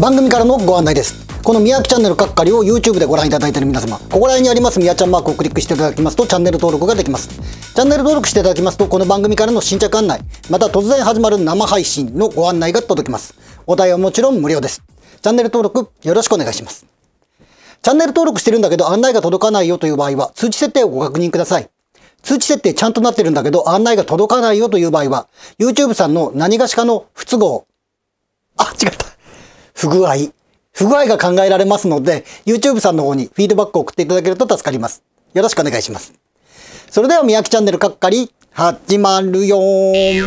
番組からのご案内です。この宮城チャンネル各りを YouTube でご覧いただいている皆様ここら辺にあります宮ちゃんマークをクリックしていただきますとチャンネル登録ができます。チャンネル登録していただきますとこの番組からの新着案内また突然始まる生配信のご案内が届きます。お題はもちろん無料です。チャンネル登録よろしくお願いします。チャンネル登録してるんだけど案内が届かないよという場合は通知設定をご確認ください。通知設定ちゃんとなってるんだけど案内が届かないよという場合は YouTube さんの何がしかの不都合。あ違った。不具合不具合が考えられますので、YouTube さんの方にフィードバックを送っていただけると助かります。よろしくお願いします。それでは、みやきチャンネルかっかり、始まるよー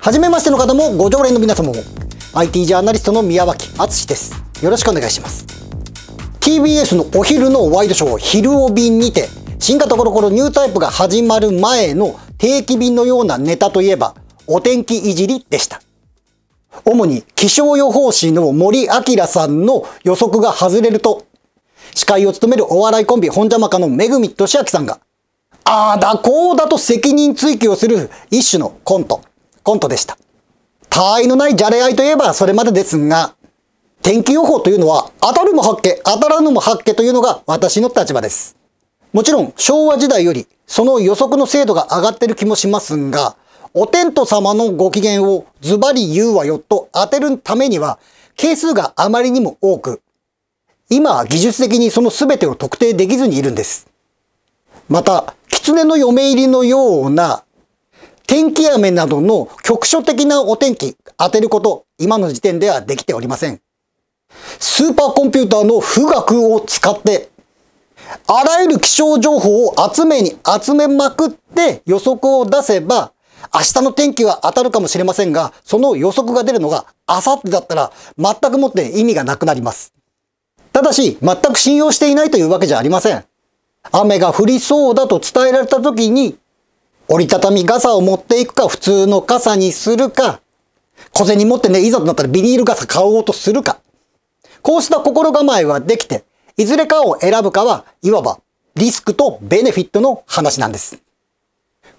はじめましての方も、ご常連の皆様も、IT ジャーナリストの宮脇敦です。よろしくお願いします。TBS のお昼のワイドショー、昼帯にて、新型コロコロニュータイプが始まる前の定期便のようなネタといえば、お天気いじりでした。主に気象予報士の森明さんの予測が外れると、司会を務めるお笑いコンビ本邪魔家のめぐみとしあきさんが、ああだこうだと責任追及をする一種のコント、コントでした。他愛のないじゃれ合いといえばそれまでですが、天気予報というのは当たるも発見、当たらぬも発見というのが私の立場です。もちろん昭和時代よりその予測の精度が上がってる気もしますが、お天道様のご機嫌をズバリ言うわよと当てるためには、係数があまりにも多く、今は技術的にその全てを特定できずにいるんです。また、狐の嫁入りのような天気雨などの局所的なお天気当てること、今の時点ではできておりません。スーパーコンピューターの富岳を使って、あらゆる気象情報を集めに集めまくって予測を出せば、明日の天気は当たるかもしれませんが、その予測が出るのが明後日だったら全くもって意味がなくなります。ただし、全く信用していないというわけじゃありません。雨が降りそうだと伝えられた時に、折りたたみ傘を持っていくか、普通の傘にするか、小銭持ってね、いざとなったらビニール傘買おうとするか。こうした心構えはできて、いずれかを選ぶかは、いわばリスクとベネフィットの話なんです。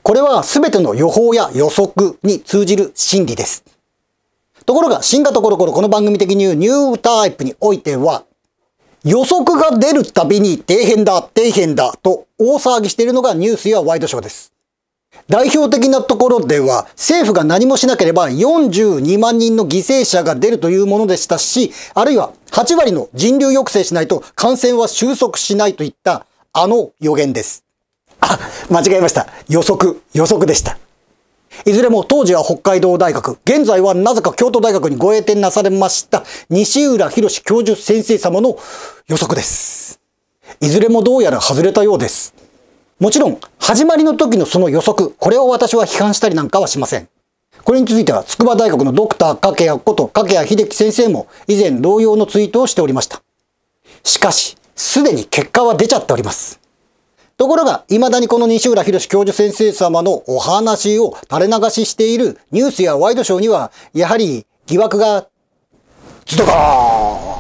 これは全ての予報や予測に通じる心理です。ところが、新型コロコロこの番組的に言うニュータイプにおいては、予測が出るたびに底辺だ、底辺だと大騒ぎしているのがニュースやワイドショーです。代表的なところでは、政府が何もしなければ42万人の犠牲者が出るというものでしたし、あるいは8割の人流抑制しないと感染は収束しないといったあの予言です。あ、間違えました。予測、予測でした。いずれも当時は北海道大学、現在はなぜか京都大学にご栄転なされました西浦博教授先生様の予測です。いずれもどうやら外れたようです。もちろん、始まりの時のその予測、これを私は批判したりなんかはしません。これについては、筑波大学のドクター掛谷こと掛谷秀樹先生も以前同様のツイートをしておりました。しかし、すでに結果は出ちゃっております。ところが、未だにこの西浦博教授先生様のお話を垂れ流ししているニュースやワイドショーには、やはり疑惑が、ズドカー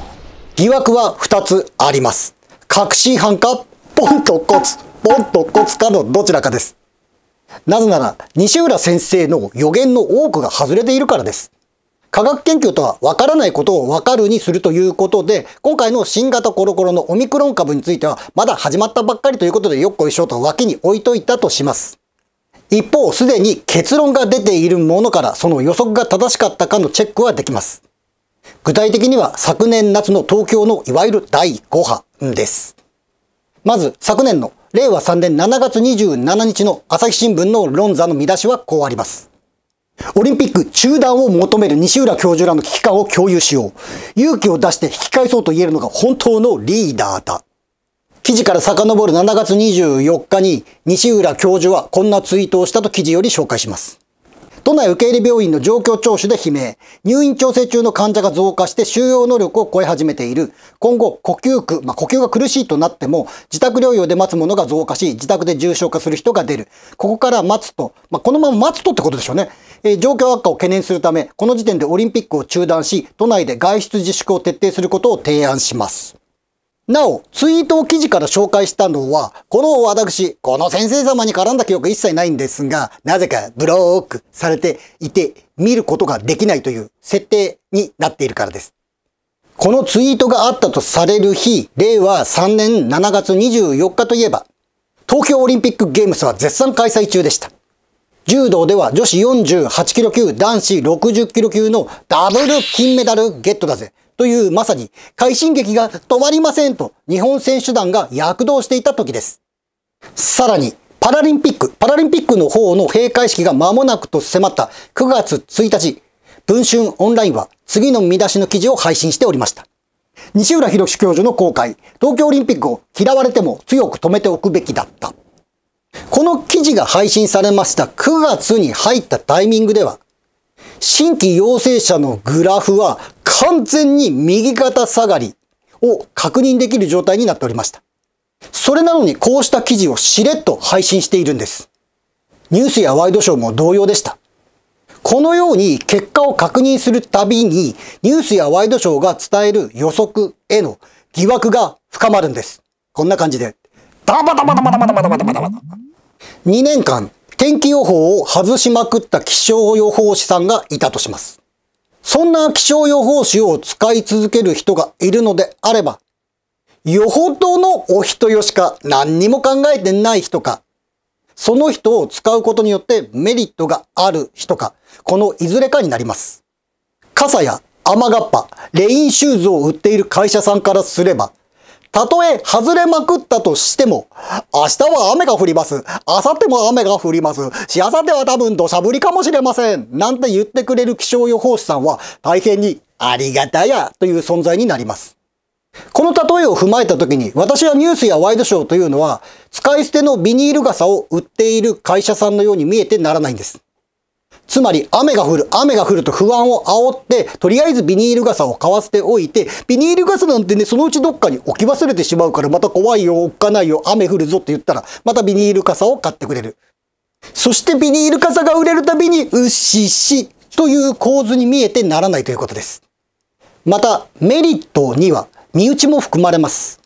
疑惑は2つあります。確信犯か、ポンとコツ、ポンとコツかのどちらかです。なぜなら、西浦先生の予言の多くが外れているからです。科学研究とは分からないことを分かるにするということで、今回の新型コロコロのオミクロン株については、まだ始まったばっかりということで、よっこいしょと脇に置いといたとします。一方、すでに結論が出ているものから、その予測が正しかったかのチェックはできます。具体的には、昨年夏の東京のいわゆる第5波です。まず、昨年の令和3年7月27日の朝日新聞の論座の見出しはこうあります。オリンピック中断を求める西浦教授らの危機感を共有しよう。勇気を出して引き返そうと言えるのが本当のリーダーだ。記事から遡る7月24日に西浦教授はこんなツイートをしたと記事より紹介します。都内受け入れ病院の状況聴取で悲鳴。入院調整中の患者が増加して収容能力を超え始めている。今後、呼吸苦、まあ、呼吸が苦しいとなっても、自宅療養で待つ者が増加し、自宅で重症化する人が出る。ここから待つと、まあ、このまま待つとってことでしょうね。えー、状況悪化を懸念するため、この時点でオリンピックを中断し、都内で外出自粛を徹底することを提案します。なお、ツイートを記事から紹介したのは、この私、この先生様に絡んだ記憶一切ないんですが、なぜかブロックされていて、見ることができないという設定になっているからです。このツイートがあったとされる日、令和3年7月24日といえば、東京オリンピックゲームスは絶賛開催中でした。柔道では女子48キロ級、男子60キロ級のダブル金メダルゲットだぜ。というまさに快進撃が止まりませんと日本選手団が躍動していた時です。さらに、パラリンピック、パラリンピックの方の閉会式が間もなくと迫った9月1日、文春オンラインは次の見出しの記事を配信しておりました。西浦博教授の公開、東京オリンピックを嫌われても強く止めておくべきだった。この記事が配信されました9月に入ったタイミングでは、新規陽性者のグラフは完全に右肩下がりを確認できる状態になっておりました。それなのにこうした記事をしれっと配信しているんです。ニュースやワイドショーも同様でした。このように結果を確認するたびにニュースやワイドショーが伝える予測への疑惑が深まるんです。こんな感じで。たまたま。2年間天気予報を外しまくった気象予報士さんがいたとします。そんな気象予報士を使い続ける人がいるのであれば、よほどのお人よしか何にも考えてない人か、その人を使うことによってメリットがある人か、このいずれかになります。傘や雨がっぱ、レインシューズを売っている会社さんからすれば、たとえ外れまくったとしても、明日は雨が降ります。明後日も雨が降ります。しあさっては多分土砂降りかもしれません。なんて言ってくれる気象予報士さんは大変にありがたやという存在になります。この例えを踏まえた時に、私はニュースやワイドショーというのは、使い捨てのビニール傘を売っている会社さんのように見えてならないんです。つまり、雨が降る、雨が降ると不安を煽って、とりあえずビニール傘を買わせておいて、ビニール傘なんてね、そのうちどっかに置き忘れてしまうから、また怖いよ、おっかないよ、雨降るぞって言ったら、またビニール傘を買ってくれる。そしてビニール傘が売れるたびに、うっししという構図に見えてならないということです。また、メリットには、身内も含まれます。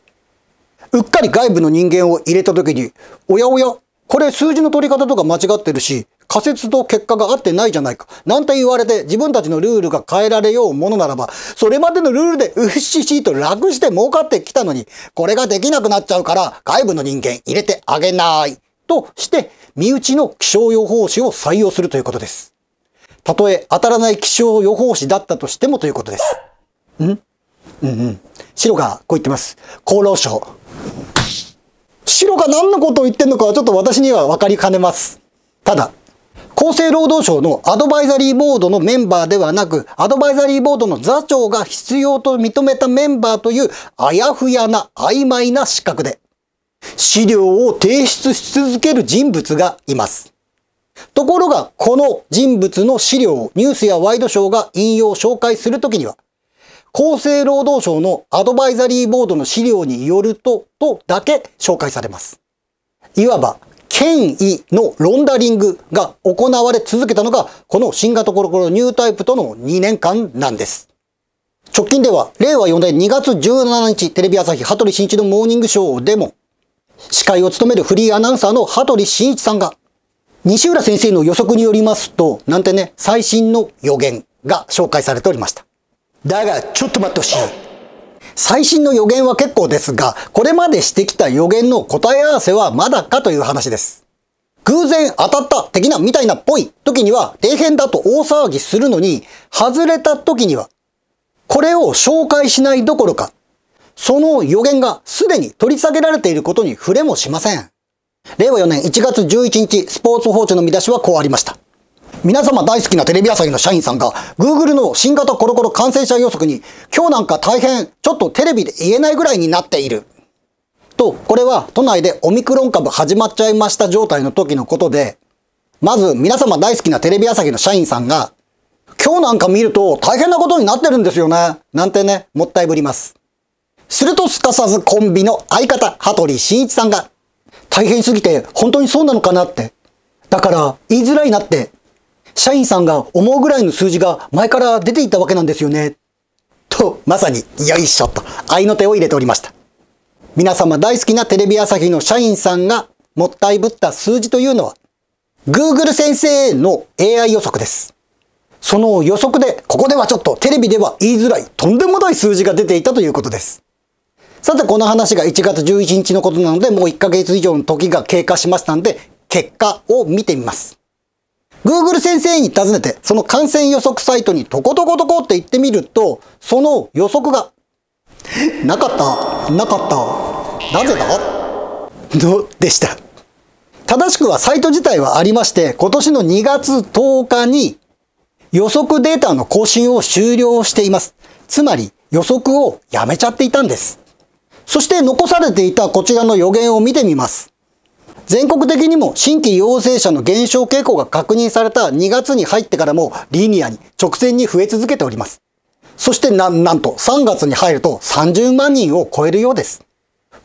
うっかり外部の人間を入れた時に、おやおや、これ数字の取り方とか間違ってるし、仮説と結果が合ってないじゃないか。なんて言われて自分たちのルールが変えられようものならば、それまでのルールでうっししと楽して儲かってきたのに、これができなくなっちゃうから外部の人間入れてあげない。として、身内の気象予報士を採用するということです。たとえ当たらない気象予報士だったとしてもということです。ん？うんうん。白がこう言ってます。厚労省。白が何のことを言ってんのかはちょっと私には分かりかねます。ただ、厚生労働省のアドバイザリーボードのメンバーではなく、アドバイザリーボードの座長が必要と認めたメンバーというあやふやな曖昧な資格で、資料を提出し続ける人物がいます。ところが、この人物の資料をニュースやワイドショーが引用紹介するときには、厚生労働省のアドバイザリーボードの資料によると、とだけ紹介されます。いわば、権威のロンダリングが行われ続けたのが、この新型コロコロニュータイプとの2年間なんです。直近では、令和4年2月17日、テレビ朝日羽鳥慎一のモーニングショーでも、司会を務めるフリーアナウンサーの羽鳥慎一さんが、西浦先生の予測によりますと、なんてね、最新の予言が紹介されておりました。だが、ちょっと待ってほしい。最新の予言は結構ですが、これまでしてきた予言の答え合わせはまだかという話です。偶然当たった的なみたいなっぽい時には底辺だと大騒ぎするのに、外れた時には、これを紹介しないどころか、その予言がすでに取り下げられていることに触れもしません。令和4年1月11日、スポーツ報知の見出しはこうありました。皆様大好きなテレビ朝日の社員さんが Google の新型コロコロ感染者予測に今日なんか大変ちょっとテレビで言えないぐらいになっている。と、これは都内でオミクロン株始まっちゃいました状態の時のことで、まず皆様大好きなテレビ朝日の社員さんが今日なんか見ると大変なことになってるんですよね。なんてね、もったいぶります。するとすかさずコンビの相方、羽鳥慎一さんが大変すぎて本当にそうなのかなって。だから言いづらいなって社員さんが思うぐらいの数字が前から出ていたわけなんですよね。と、まさに、よいしょと、愛の手を入れておりました。皆様大好きなテレビ朝日の社員さんがもったいぶった数字というのは、Google 先生の AI 予測です。その予測で、ここではちょっとテレビでは言いづらい、とんでもない数字が出ていたということです。さて、この話が1月11日のことなので、もう1ヶ月以上の時が経過しましたので、結果を見てみます。Google 先生に尋ねて、その感染予測サイトにトコトコトコって言ってみると、その予測が、なかった、なかった、なぜだ？のでした。正しくはサイト自体はありまして、今年の2月10日に予測データの更新を終了しています。つまり予測をやめちゃっていたんです。そして残されていたこちらの予言を見てみます。全国的にも新規陽性者の減少傾向が確認された2月に入ってからもリニアに直線に増え続けております。そしてな、なんと3月に入ると30万人を超えるようです。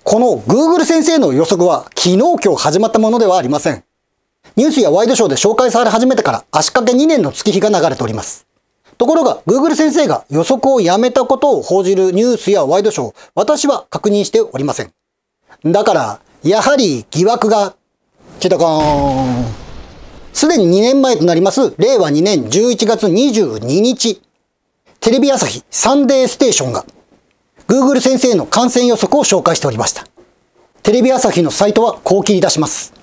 この Google 先生の予測は昨日今日始まったものではありません。ニュースやワイドショーで紹介され始めてから足掛け2年の月日が流れております。ところが Google 先生が予測をやめたことを報じるニュースやワイドショー、私は確認しておりません。だから、やはり疑惑が、チェタカーン。すでに2年前となります、令和2年11月22日、テレビ朝日サンデーステーションが、Google 先生の感染予測を紹介しておりました。テレビ朝日のサイトはこう切り出します。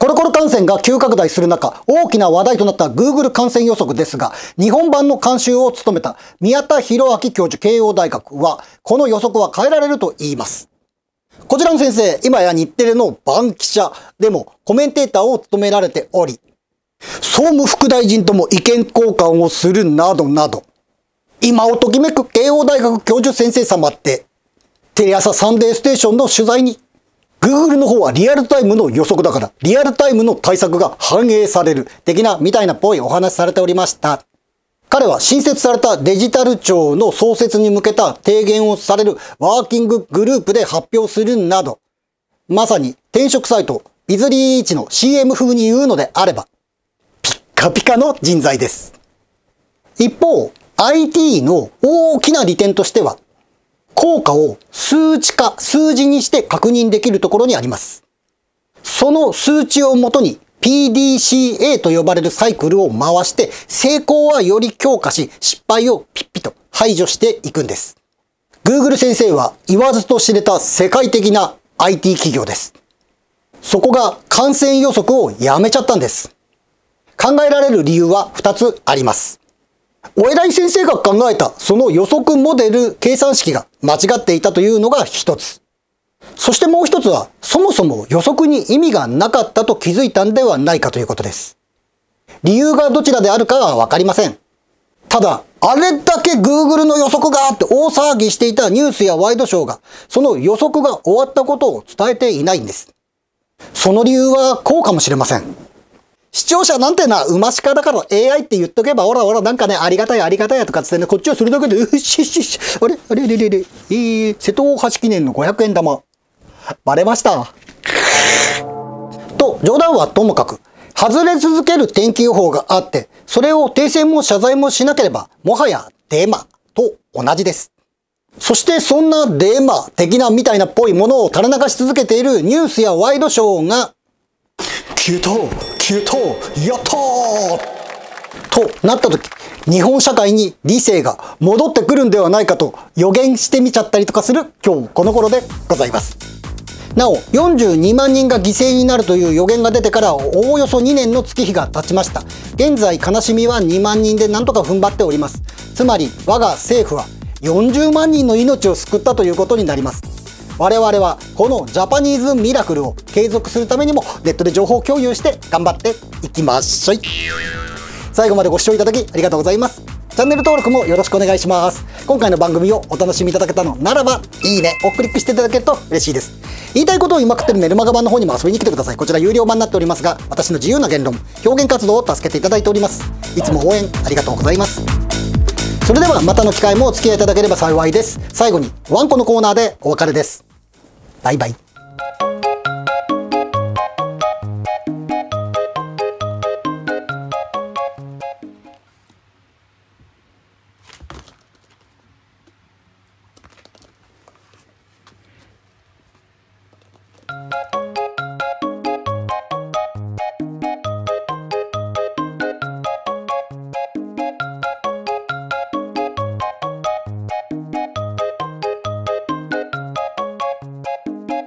コロコロ感染が急拡大する中、大きな話題となった Google 感染予測ですが、日本版の監修を務めた宮田博明教授慶応大学は、この予測は変えられると言います。こちらの先生、今や日テレの番記者でもコメンテーターを務められており、総務副大臣とも意見交換をするなどなど、今をときめく慶応大学教授先生様って、テレ朝サンデーステーションの取材に、Google の方はリアルタイムの予測だから、リアルタイムの対策が反映される、的な、みたいなっぽいお話されておりました。彼は新設されたデジタル庁の創設に向けた提言をされるワーキンググループで発表するなど、まさに転職サイト、ビズリーチの CM 風に言うのであれば、ピッカピカの人材です。一方、IT の大きな利点としては、効果を数値化、数字にして確認できるところにあります。その数値をもとに PDCA と呼ばれるサイクルを回して成功はより強化し失敗をピッピと排除していくんです。Google 先生は言わずと知れた世界的な IT 企業です。そこが感染予測をやめちゃったんです。考えられる理由は2つあります。お偉い先生が考えたその予測モデル計算式が間違っていたというのが1つ。そしてもう一つは、そもそも予測に意味がなかったと気づいたんではないかということです。理由がどちらであるかはわかりません。ただ、あれだけ Google の予測があって大騒ぎしていたニュースやワイドショーが、その予測が終わったことを伝えていないんです。その理由はこうかもしれません。視聴者なんてな、馬しかだから AI って言っとけば、ほらほら、なんかね、ありがたいありがたいやとかつってね、こっちはそれだけで、うっしっしっし、あれ？あれ？れ？れれ、えー、瀬戸大橋記念の500円玉。バレました。と、冗談はともかく、外れ続ける天気予報があって、それを訂正も謝罪もしなければ、もはやデマと同じです。そしてそんなデマ的なみたいなっぽいものを垂れ流し続けているニュースやワイドショーが、消えた消えたやったーとなった時、日本社会に理性が戻ってくるんではないかと予言してみちゃったりとかする今日この頃でございます。なお42万人が犠牲になるという予言が出てからおおよそ2年の月日が経ちました。現在悲しみは2万人でなんとか踏ん張っております。つまり我が政府は40万人の命を救ったということになります。我々はこのジャパニーズミラクルを継続するためにもネットで情報共有して頑張っていきましょい。最後までご視聴いただきありがとうございます。チャンネル登録もよろしくお願いします。今回の番組をお楽しみいただけたのならばいいねをクリックしていただけると嬉しいです。言いたいことを言いまくってるメルマガ版の方にも遊びに来てください。こちら有料版になっておりますが私の自由な言論表現活動を助けていただいております。いつも応援ありがとうございます。それではまたの機会もお付き合いいただければ幸いです。最後にワンコのコーナーでお別れです。バイバイ。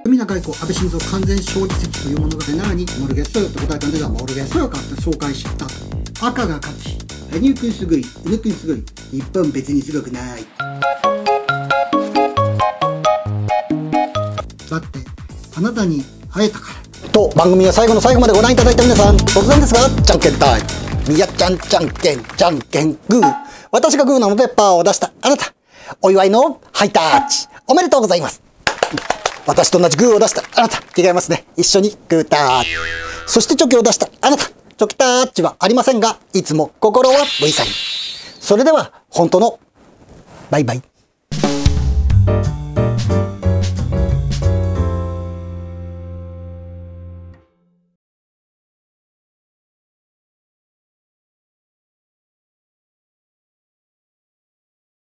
海中外交安倍晋三完全勝利説という物語なのにモルゲストよって答えたんですがモルゲストよかって紹介した赤が勝ち羽生くんすごい宇野くんすごい日本別にすごくない。だってあなたに会えたから。と番組は最後の最後までご覧いただいた皆さん突然ですがじゃんけんタイムみやちゃんじゃんけんじゃんけんグー。私がグーなのでパーを出したあなた。お祝いのハイタッチ。おめでとうございます。私と同じグーを出したあなた違いますね。一緒にグータッチ。そしてチョキを出したあなた。チョキタッチはありませんがいつも心は V サインそれでは本当のバイバイ。